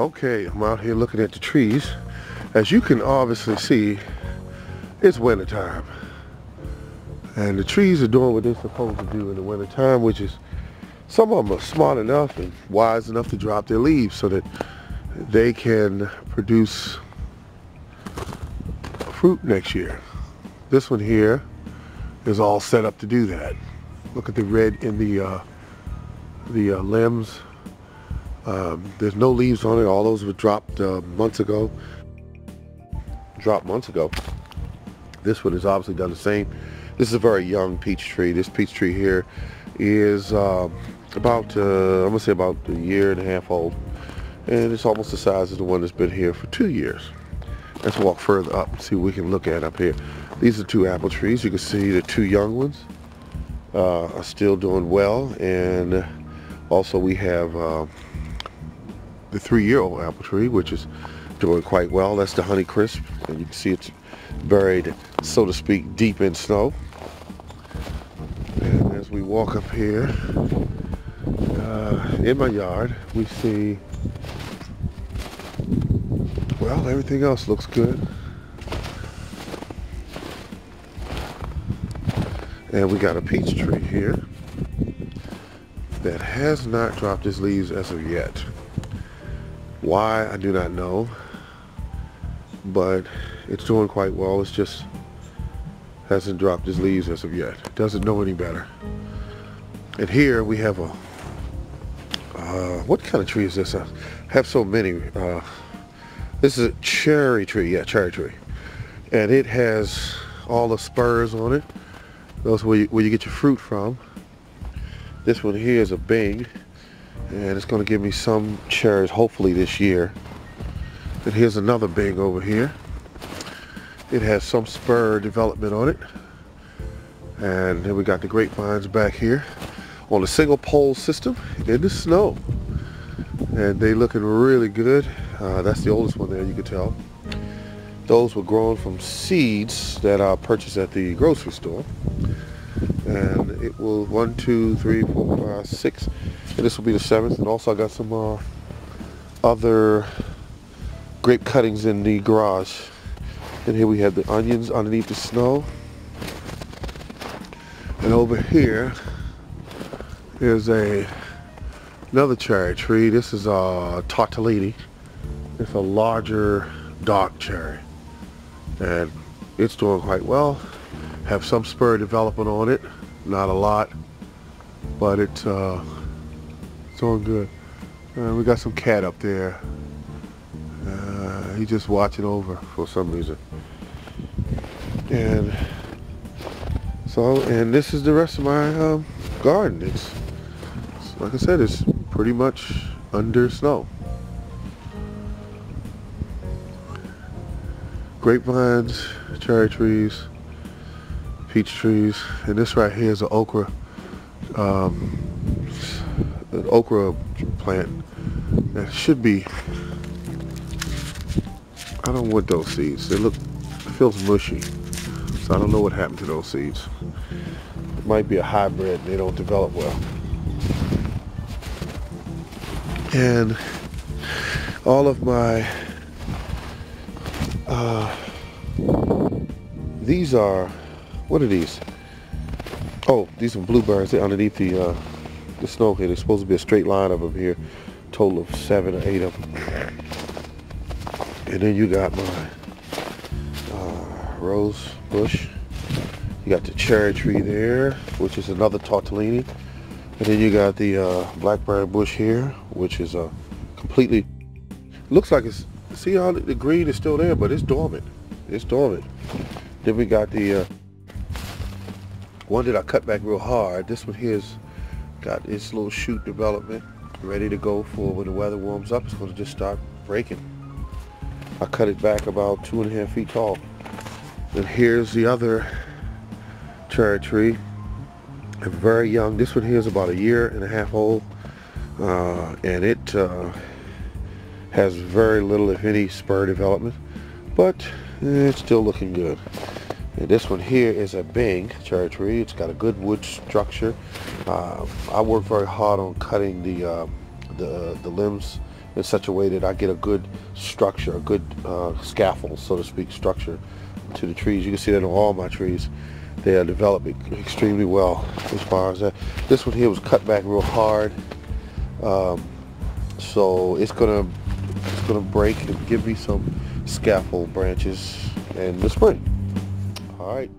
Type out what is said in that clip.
Okay, I'm out here looking at the trees. As you can obviously see, it's wintertime. And the trees are doing what they're supposed to do in the wintertime, which is some of them are smart enough and wise enough to drop their leaves so that they can produce fruit next year. This one here is all set up to do that. Look at the red in the uh, the uh, limbs. Um, there's no leaves on it. All those were dropped uh, months ago. Dropped months ago. This one has obviously done the same. This is a very young peach tree. This peach tree here is um, about, uh, I'm gonna say about a year and a half old. And it's almost the size of the one that's been here for two years. Let's walk further up and see what we can look at up here. These are two apple trees. You can see the two young ones uh, are still doing well. And also we have uh, the three-year-old apple tree, which is doing quite well. That's the Honey Crisp. And you can see it's buried, so to speak, deep in snow. And as we walk up here, uh, in my yard, we see, well, everything else looks good. And we got a peach tree here that has not dropped its leaves as of yet. Why, I do not know. But it's doing quite well. It's just hasn't dropped its leaves as of yet. Doesn't know any better. And here we have a, uh, what kind of tree is this? I have so many. Uh, this is a cherry tree, yeah, cherry tree. And it has all the spurs on it. Those where you, where you get your fruit from. This one here is a Bing. And it's going to give me some cherries hopefully this year. And here's another Bing over here. It has some spur development on it. And then we got the grapevines back here on a single pole system in the snow. And they looking really good. Uh, that's the oldest one there, you can tell. Those were grown from seeds that I purchased at the grocery store. And it will one, two, three, four, five, six. And this will be the seventh. And also I got some uh, other grape cuttings in the garage. And here we have the onions underneath the snow. And over here is a another cherry tree. This is a tortellini. It's a larger dark cherry. And it's doing quite well. Have some spur development on it. Not a lot. But it's, uh, it's doing good. And we got some cat up there. Uh, he's just watching over for some reason. And so, and this is the rest of my um, garden. It's, it's, like I said, it's pretty much under snow. Grapevines, cherry trees, peach trees, and this right here is an okra, um, an okra plant that should be I don't want those seeds. They look, it feels mushy. So I don't know what happened to those seeds. It might be a hybrid. They don't develop well. And all of my, uh, these are, what are these? Oh, these are blueberries. They're underneath the, uh, the snow here. There's supposed to be a straight line of them here. Total of seven or eight of them. And then you got my uh, rose bush. You got the cherry tree there, which is another tortellini. And then you got the uh, blackberry bush here, which is a uh, completely, looks like it's, see how the green is still there, but it's dormant. It's dormant. Then we got the uh, one that I cut back real hard. This one here's got its little shoot development ready to go for when the weather warms up. It's going to just start breaking. I cut it back about two and a half feet tall. And here's the other cherry tree. Very young. This one here is about a year and a half old. Uh, and it uh, has very little, if any, spur development. But it's still looking good. And this one here is a Bing cherry tree. It's got a good wood structure. Uh, I work very hard on cutting the, uh, the, the limbs in such a way that I get a good structure, a good uh, scaffold, so to speak, structure to the trees. You can see that on all my trees. They are developing extremely well as far as that. This one here was cut back real hard. Um, so it's gonna it's gonna break and give me some scaffold branches in the spring. All right.